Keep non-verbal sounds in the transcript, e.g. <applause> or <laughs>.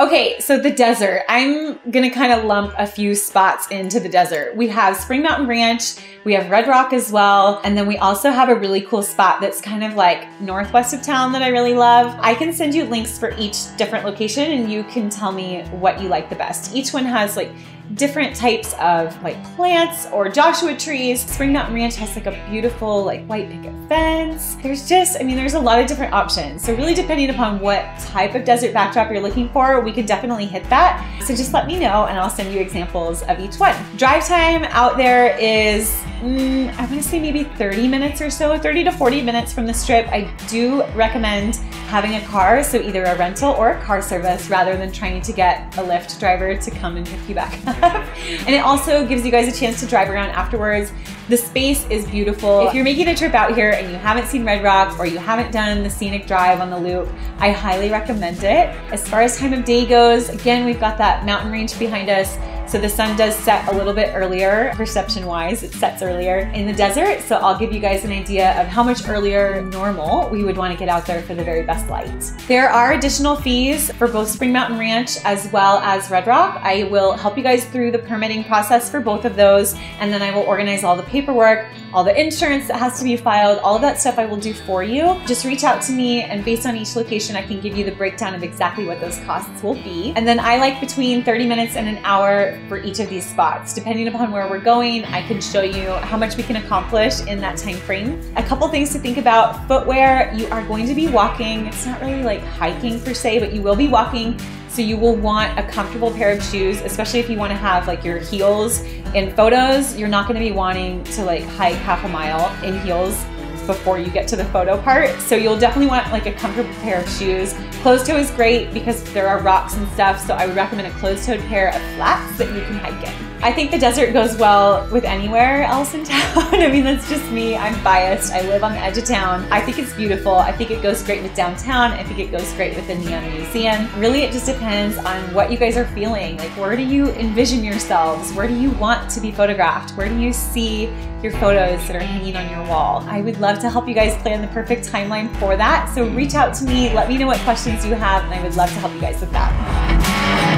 Okay, so the desert. I'm gonna kind of lump a few spots into the desert. We have Spring Mountain Ranch, we have Red Rock as well, and then we also have a really cool spot that's kind of like northwest of town that I really love. I can send you links for each different location and you can tell me what you like the best. Each one has like different types of like plants or Joshua trees. Spring Mountain Ranch has like a beautiful like white picket fence. There's just, I mean, there's a lot of different options. So really depending upon what type of desert backdrop you're looking for, we could definitely hit that. So just let me know and I'll send you examples of each one. Drive time out there is mm, I want to say maybe 30 minutes or so, 30 to 40 minutes from the strip. I do recommend having a car, so either a rental or a car service rather than trying to get a Lyft driver to come and pick you back <laughs> up. and it also gives you guys a chance to drive around afterwards. The space is beautiful. If you're making a trip out here and you haven't seen Red Rocks or you haven't done the scenic drive on the loop, I highly recommend it. As far as time of day goes, again, we've got that mountain range behind us. So the sun does set a little bit earlier, perception wise, it sets earlier in the desert. So I'll give you guys an idea of how much earlier normal we would want to get out there for the very best light. There are additional fees for both Spring Mountain Ranch as well as Red Rock. I will help you guys through the permitting process for both of those, and then I will organize all the paperwork, all the insurance that has to be filed, all of that stuff I will do for you. Just reach out to me, and based on each location, I can give you the breakdown of exactly what those costs will be. And then I like between 30 minutes and an hour for each of these spots. Depending upon where we're going, I can show you how much we can accomplish in that time frame. A couple things to think about. Footwear, you are going to be walking. It's not really like hiking per se, but you will be walking. So you will want a comfortable pair of shoes, especially if you want to have like your heels in photos. You're not going to be wanting to like hike half a mile in heels before you get to the photo part. So you'll definitely want like a comfortable pair of shoes. Closed toe is great because there are rocks and stuff, so I would recommend a closed-toed pair of flats that you can hike in. I think the desert goes well with anywhere else in <laughs> town. I mean, that's just me. I'm biased. I live on the edge of town. I think it's beautiful. I think it goes great with downtown. I think it goes great with the Neon Museum. Really, it just depends on what you guys are feeling. Like, where do you envision yourselves? Where do you want to be photographed? Where do you see your photos that are hanging on your wall? I would love to help you guys plan the perfect timeline for that. So reach out to me. Let me know what questions you have, and I would love to help you guys with that.